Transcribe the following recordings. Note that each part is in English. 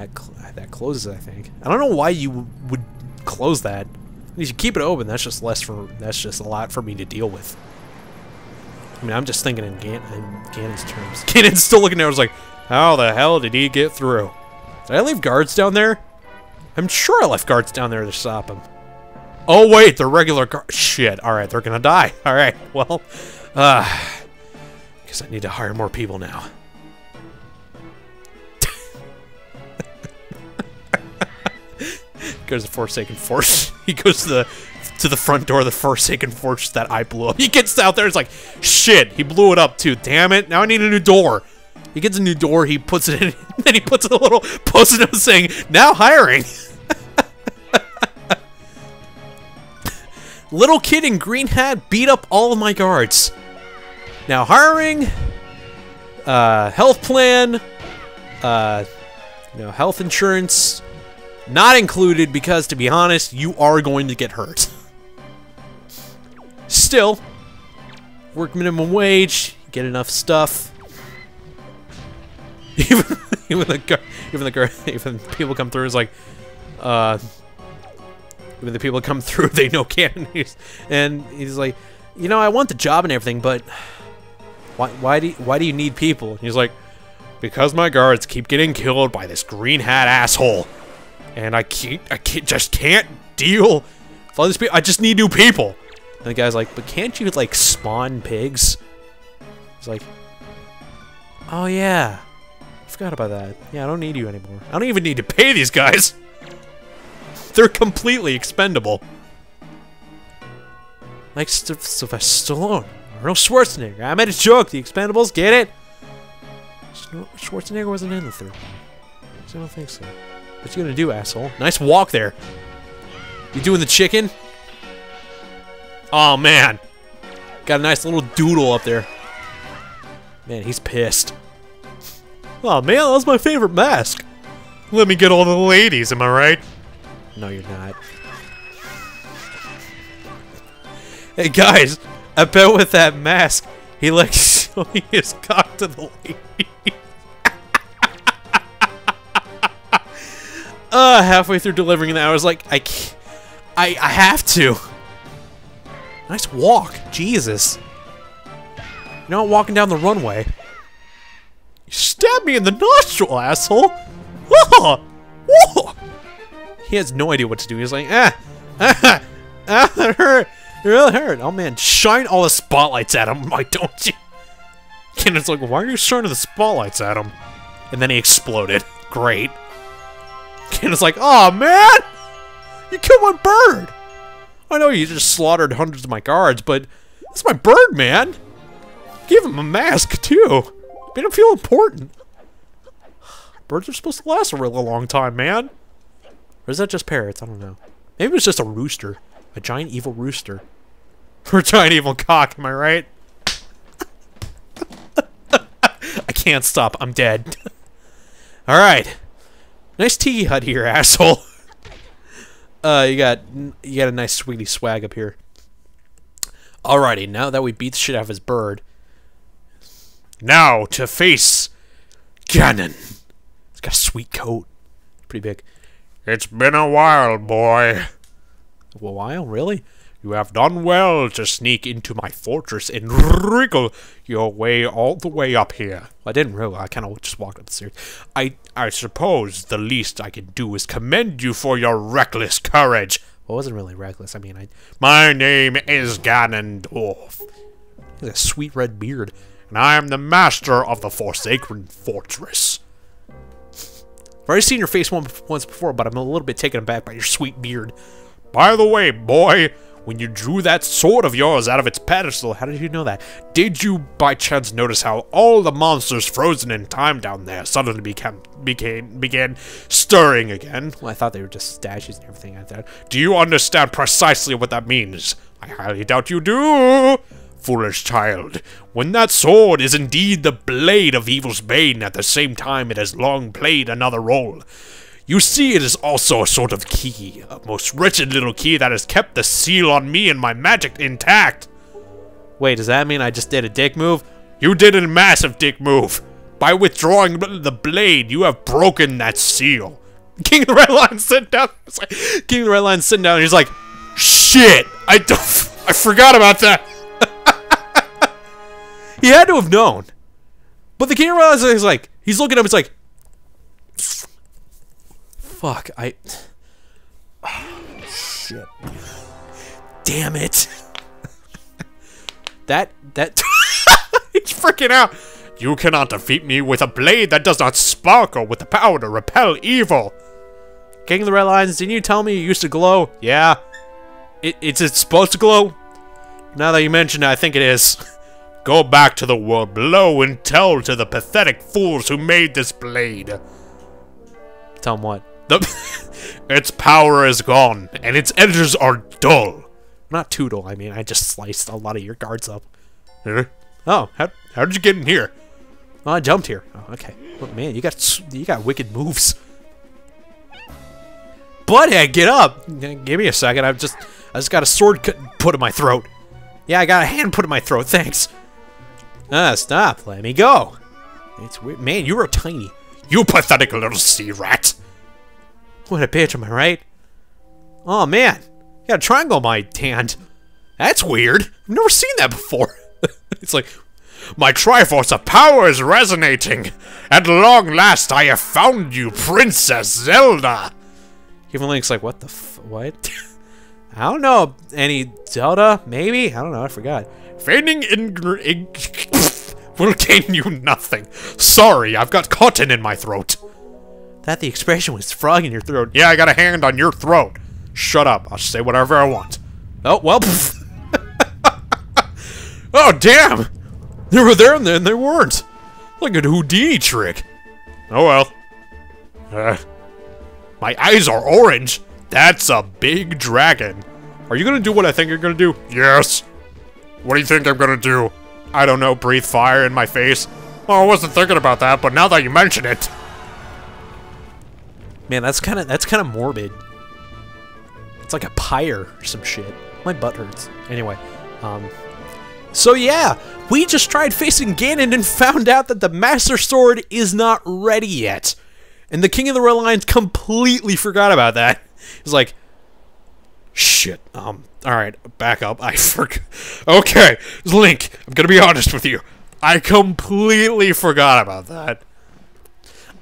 that cl that closes, I think. I don't know why you would close that. You should keep it open. That's just less for. That's just a lot for me to deal with. I mean, I'm just thinking in, Gan in Ganon's terms. Ganon's still looking. I was like, how the hell did he get through? Did I leave guards down there? I'm sure I left guards down there to stop him. Oh wait, they're regular guards. Shit. All right, they're gonna die. All right. Well, uh, guess I need to hire more people now. Goes to Forsaken Force. He goes to the to the front door of the Forsaken Fortress that I blew up. He gets out there, it's like, shit, he blew it up too. Damn it, now I need a new door. He gets a new door, he puts it in, then he puts a little post-it note saying, now hiring. little kid in green hat beat up all of my guards. Now hiring, uh, health plan, uh, you know, health insurance, not included because, to be honest, you are going to get hurt. Still, work minimum wage, get enough stuff. Even, even the even the even people come through is like, uh, even the people come through they know Cantonese, and he's like, you know, I want the job and everything, but why why do you, why do you need people? And he's like, because my guards keep getting killed by this green hat asshole and I can't, I can't, just can't deal with all these people. I just need new people. And the guy's like, but can't you, like, spawn pigs? He's like, oh, yeah. I forgot about that. Yeah, I don't need you anymore. I don't even need to pay these guys. They're completely expendable. Like St Sylvester Stallone. Arnold Schwarzenegger. I made a joke. The Expendables, get it? Schwarzenegger wasn't in the third one. I don't think so. What you gonna do, asshole? Nice walk there. You doing the chicken? Oh, man. Got a nice little doodle up there. Man, he's pissed. Oh, man, that was my favorite mask. Let me get all the ladies, am I right? No, you're not. Hey, guys, I bet with that mask, he likes showing his cock to the ladies. Uh, halfway through delivering that, I was like, I, I, I have to. Nice walk, Jesus. You're not walking down the runway. You stabbed me in the nostril, asshole. Whoa, whoa. He has no idea what to do. He's like, ah, ah, ah, that hurt. It really hurt. Oh man, shine all the spotlights at him. Why don't you? Kenneth's like, why are you shining the spotlights at him? And then he exploded. Great. And it's like, oh man! You killed my bird! I know you just slaughtered hundreds of my guards, but that's my bird, man! Give him a mask, too! Made him feel important. Birds are supposed to last a really long time, man. Or is that just parrots? I don't know. Maybe it was just a rooster. A giant evil rooster. Or a giant evil cock, am I right? I can't stop. I'm dead. Alright. Nice tiki hut here, asshole. uh, you got you got a nice sweetie swag up here. Alrighty, now that we beat the shit out of his bird. Now to face Ganon. He's got a sweet coat. Pretty big. It's been a while, boy. A while? Really? You have done well to sneak into my fortress and wriggle your way all the way up here. I didn't really. I kind of just walked up the stairs. I, I suppose the least I can do is commend you for your reckless courage. Well, it wasn't really reckless. I mean, I... My name is Ganondorf. He a sweet red beard. And I am the master of the Forsaken Fortress. I've already seen your face one, once before, but I'm a little bit taken aback by your sweet beard. By the way, boy, when you drew that sword of yours out of its pedestal. How did you know that? Did you by chance notice how all the monsters frozen in time down there suddenly became became began stirring again? Well, I thought they were just statues and everything like that. Do you understand precisely what that means? I highly doubt you do. Foolish child, when that sword is indeed the blade of evil's bane, at the same time it has long played another role. You see, it is also a sort of key, a most wretched little key that has kept the seal on me and my magic intact. Wait, does that mean I just did a dick move? You did a massive dick move. By withdrawing the blade, you have broken that seal. King of the Red Lion sit down. King of the Red Lion sitting down, and he's like, "Shit, I don't, I forgot about that." he had to have known, but the King of the Red Lion is like, he's looking up. It's like, "Fuck, I." Oh, shit. Damn it. that that he's freaking out. You cannot defeat me with a blade that does not sparkle with the power to repel evil. King of the Red Lions, didn't you tell me you used to glow? Yeah. It, it's it supposed to glow? Now that you mention it, I think it is. Go back to the world below and tell to the pathetic fools who made this blade. Tell them what? The its power is gone, and its edges are dull. Not too dull, I mean, I just sliced a lot of your guards up. Huh? Oh, how, how did you get in here? Oh, I jumped here. Oh, okay. Well, man, you got you got wicked moves. Butthead, get up! Give me a second. I've just I just got a sword put in my throat. Yeah, I got a hand put in my throat. Thanks. Ah, stop. Let me go. It's weird. Man, you a tiny. You pathetic little sea rat. What a bitch, am I right? Oh, man. You got a triangle on my hand. That's weird. I've never seen that before. it's like, my Triforce of power is resonating. At long last, I have found you, Princess Zelda. Even Link's like, what the what? I don't know. Any Zelda? Maybe? I don't know. I forgot. Feigning ing will gain you nothing. Sorry, I've got cotton in my throat. That the expression was frog in your throat. Yeah, I got a hand on your throat. Shut up. I'll say whatever I want. Oh, well. oh, damn. They were there and then they weren't. Like a Houdini trick. Oh well. Uh, my eyes are orange. That's a big dragon. Are you gonna do what I think you're gonna do? Yes. What do you think I'm gonna do? I don't know, breathe fire in my face? Well, I wasn't thinking about that, but now that you mention it. Man, that's kind of that's kind of morbid. It's like a pyre or some shit. My butt hurts. Anyway, um, so yeah, we just tried facing Ganon and found out that the Master Sword is not ready yet. And the King of the Red Lions completely forgot about that. He's like, shit, um, alright, back up. I forgot. Okay, Link, I'm gonna be honest with you. I completely forgot about that.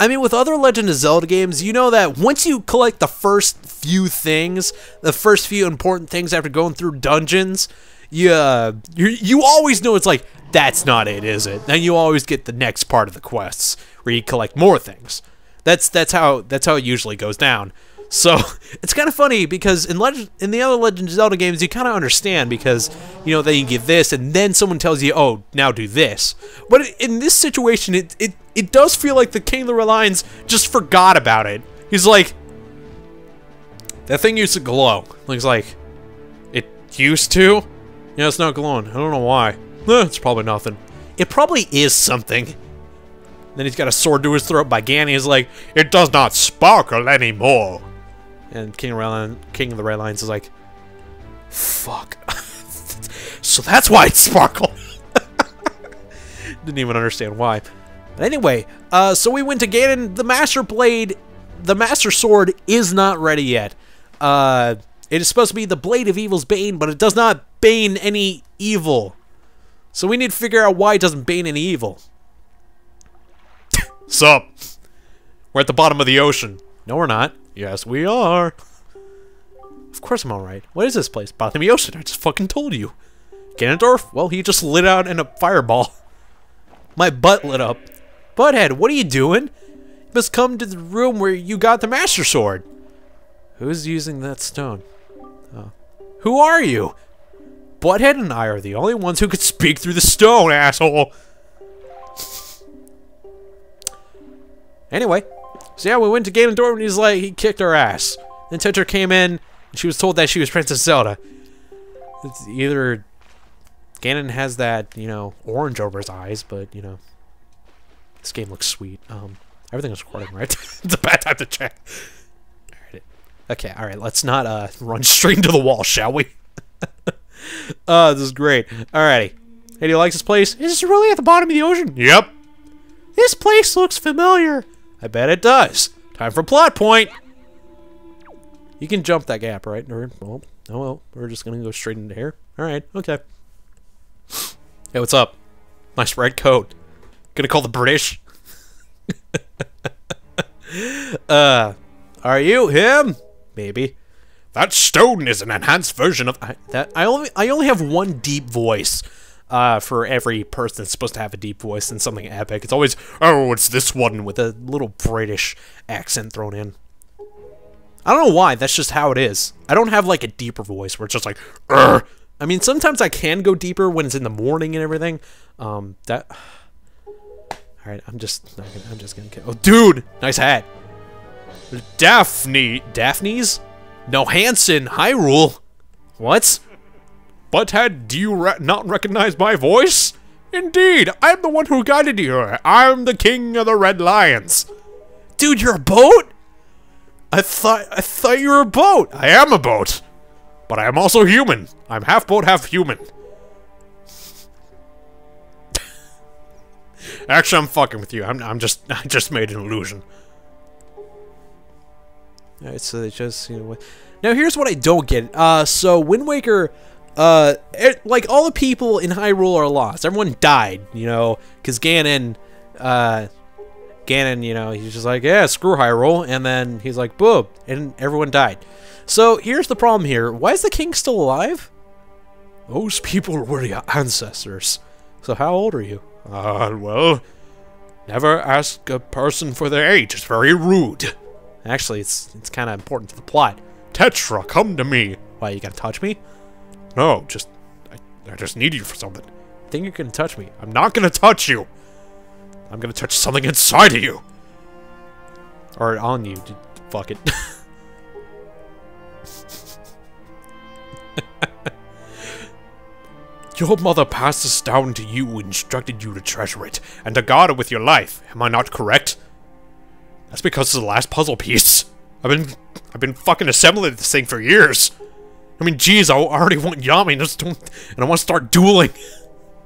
I mean, with other Legend of Zelda games, you know that once you collect the first few things, the first few important things after going through dungeons, you, uh, you, you always know it's like, that's not it, is it? Then you always get the next part of the quests, where you collect more things. That's that's how that's how it usually goes down. So it's kind of funny because in Legend, in the other Legend of Zelda games, you kind of understand because you know then you this, and then someone tells you, "Oh, now do this." But in this situation, it it it does feel like the King of the Red Lions just forgot about it. He's like, "That thing used to glow." He's like, "It used to." Yeah, it's not glowing. I don't know why. Eh, it's probably nothing. It probably is something. Then he's got a sword to his throat by Ganon. He's like, it does not sparkle anymore. And King of, King of the Red Lions is like, fuck. so that's why it sparkled. Didn't even understand why. But anyway, uh, so we went to Ganon. The Master Blade, the Master Sword is not ready yet. Uh, it is supposed to be the Blade of Evil's Bane, but it does not bane any evil. So we need to figure out why it doesn't bane any evil. Sup? We're at the bottom of the ocean. No, we're not. Yes, we are. Of course I'm alright. What is this place? Bottom ocean. I just fucking told you. Ganondorf? Well, he just lit out in a fireball. My butt lit up. Butthead, what are you doing? You must come to the room where you got the Master Sword. Who's using that stone? Oh. Who are you? Butthead and I are the only ones who could speak through the stone, asshole! Anyway, so yeah, we went to Ganondorf and he's like, he kicked our ass. Then Tetra came in, and she was told that she was Princess Zelda. It's either Ganon has that, you know, orange over his eyes, but, you know, this game looks sweet. Um, everything is recording, right? it's a bad time to check. Okay, alright, let's not, uh, run straight into the wall, shall we? oh, this is great. Alrighty. Hey, do you like this place? Is this really at the bottom of the ocean? Yep. This place looks familiar. I bet it does. Time for plot point. You can jump that gap, right? Or, well, oh well, we're just gonna go straight into here. Alright, okay. Hey, what's up? Nice red coat. Gonna call the British? uh, are you him? Maybe. That stone is an enhanced version of I, that. I only I only have one deep voice. Uh, for every person that's supposed to have a deep voice and something epic, it's always oh, it's this one with a little British accent thrown in. I don't know why. That's just how it is. I don't have like a deeper voice where it's just like, Urgh. I mean, sometimes I can go deeper when it's in the morning and everything. Um, that. All right, I'm just, not gonna, I'm just gonna. Get, Oh, dude, nice hat. Daphne, Daphnes? No, Hanson, Hyrule. What? Butthead, do you re not recognize my voice? Indeed, I'm the one who guided you here. I'm the king of the Red Lions. Dude, you're a boat? I thought I thought you were a boat. I am a boat. But I am also human. I'm half boat, half human. Actually, I'm fucking with you. I'm, I'm just, I just made an illusion. Alright, so they just, you know, now here's what I don't get. Uh, so Wind Waker, uh, it, like all the people in Hyrule are lost. Everyone died, you know, because Ganon, uh, Ganon, you know, he's just like, yeah, screw Hyrule, and then he's like, boom, and everyone died. So here's the problem here. Why is the king still alive? Those people were your ancestors. So how old are you? Ah, uh, well, never ask a person for their age. It's very rude. Actually, it's it's kind of important to the plot. Tetra, come to me. Why, you gonna touch me? No, just, I, I just need you for something. think you're gonna touch me. I'm not gonna touch you. I'm gonna touch something inside of you. Or on you. Fuck it. Your mother passed this down to you instructed you to treasure it, and to guard it with your life. Am I not correct? That's because it's the last puzzle piece. I've been I've been fucking assembling this thing for years. I mean, geez, I already want Yami, just don't, and I want to start dueling.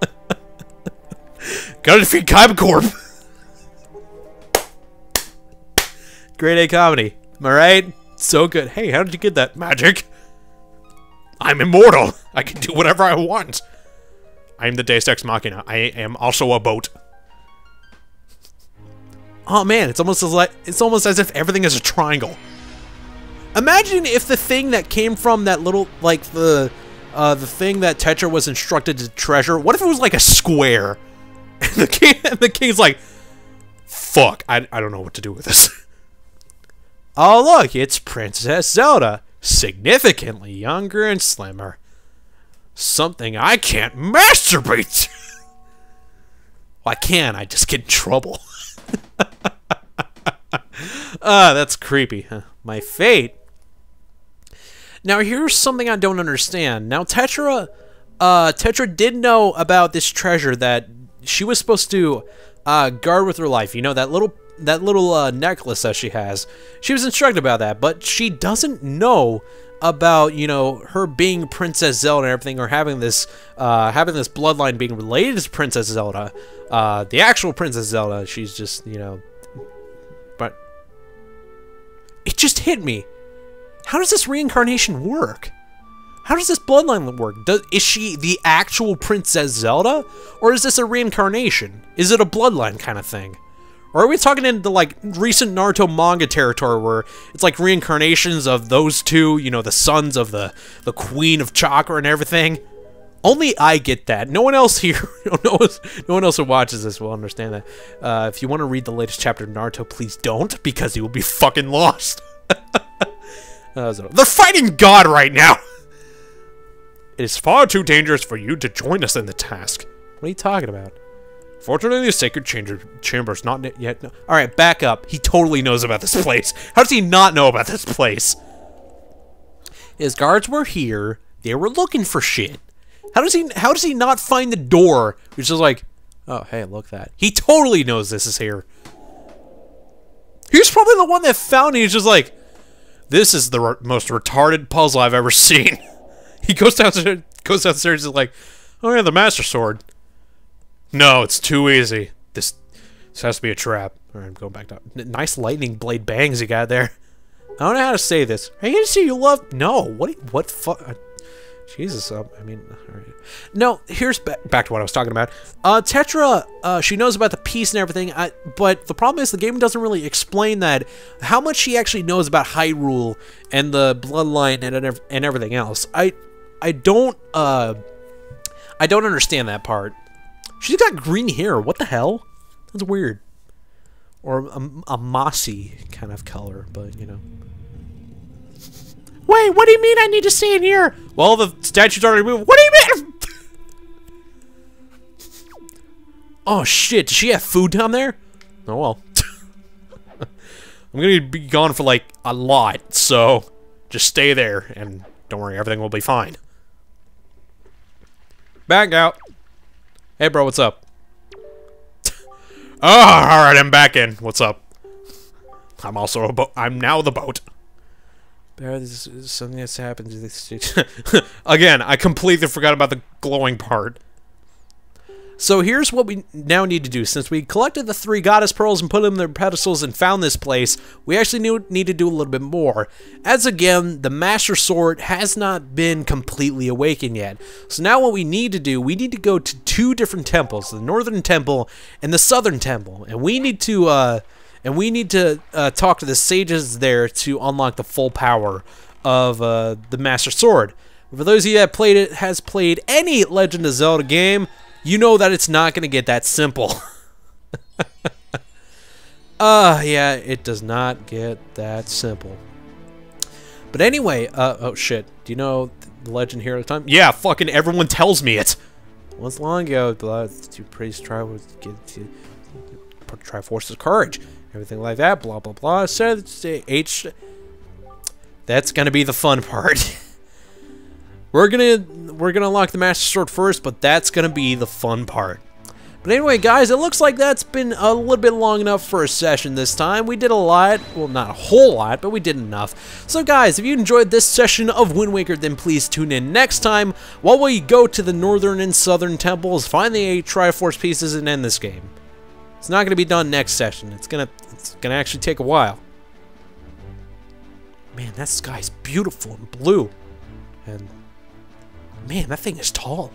Gotta defeat Kaiba Great A comedy. Am I right? So good. Hey, how did you get that magic? I'm immortal. I can do whatever I want. I am the Deus Ex Machina. I am also a boat. Oh man, it's almost as like it's almost as if everything is a triangle. Imagine if the thing that came from that little like the uh, the thing that Tetra was instructed to treasure. What if it was like a square? And the king, and the king's like, "Fuck, I I don't know what to do with this." oh look, it's Princess Zelda, significantly younger and slimmer. Something I can't masturbate. well, I can. I just get in trouble. Ah, that's creepy. Huh? My fate. Now here's something I don't understand. Now Tetra, uh, Tetra did know about this treasure that she was supposed to uh, guard with her life. You know that little that little uh, necklace that she has. She was instructed about that, but she doesn't know about you know her being Princess Zelda and everything, or having this uh, having this bloodline being related to Princess Zelda. Uh, the actual Princess Zelda, she's just you know but it just hit me. How does this reincarnation work? How does this bloodline work? Does, is she the actual Princess Zelda? Or is this a reincarnation? Is it a bloodline kind of thing? Or are we talking into the like recent Naruto manga territory where it's like reincarnations of those two, you know, the sons of the, the Queen of Chakra and everything? Only I get that. No one else here, no one, no one else who watches this will understand that. Uh, if you want to read the latest chapter of Naruto, please don't, because you will be fucking lost. uh, they're fighting God right now! It is far too dangerous for you to join us in the task. What are you talking about? Fortunately, the sacred chamber chamber is not yet. No. All right, back up. He totally knows about this place. How does he not know about this place? His guards were here. They were looking for shit. How does he how does he not find the door? Which is like, oh hey, look that. He totally knows this is here. He's probably the one that found it. He's just like, this is the most retarded puzzle I've ever seen. he goes downstairs, goes downstairs, is like, oh yeah, the Master Sword. No, it's too easy. This, This has to be a trap. All right, I'm going back down. N nice lightning blade bangs you got there. I don't know how to say this. Are you gonna you love? No. What? What? Fuck. Jesus, um, I mean, no. Here's ba back to what I was talking about. Uh, Tetra, uh, she knows about the peace and everything, I, but the problem is the game doesn't really explain that how much she actually knows about Hyrule and the bloodline and and everything else. I, I don't, uh, I don't understand that part. She's got green hair. What the hell? That's weird. Or a, a mossy kind of color, but you know. Wait, what do you mean I need to stay in here? Well, the statue's already moved. What do you mean? oh, shit. Does she have food down there? Oh, well. I'm gonna be gone for, like, a lot, so just stay there, and don't worry, everything will be fine. Back out. Hey, bro, what's up? Ah, oh, alright, I'm back in. What's up? I'm also a boat. I'm now the boat. This is something that's happened to this Again, I completely forgot about the glowing part. So here's what we now need to do. Since we collected the three goddess pearls and put them in their pedestals and found this place, we actually need to do a little bit more. As again, the Master Sword has not been completely awakened yet. So now what we need to do, we need to go to two different temples, the Northern Temple and the Southern Temple. And we need to, uh, and we need to uh, talk to the sages there to unlock the full power of uh, the Master Sword. For those of you that played it, has played any Legend of Zelda game, you know that it's not going to get that simple. uh, yeah, it does not get that simple. But anyway, uh, oh shit, do you know the legend here at the time? Yeah, fucking everyone tells me it. Once long ago, the two priests tried to get to Triforce's courage everything like that, blah, blah, blah. So, H... That's gonna be the fun part. we're gonna we're gonna unlock the Master Sword first, but that's gonna be the fun part. But anyway, guys, it looks like that's been a little bit long enough for a session this time. We did a lot. Well, not a whole lot, but we did enough. So, guys, if you enjoyed this session of Wind Waker, then please tune in next time while we go to the Northern and Southern temples, find the eight Triforce pieces, and end this game. It's not going to be done next session. It's going to it's going to actually take a while. Man, that sky's beautiful and blue. And man, that thing is tall.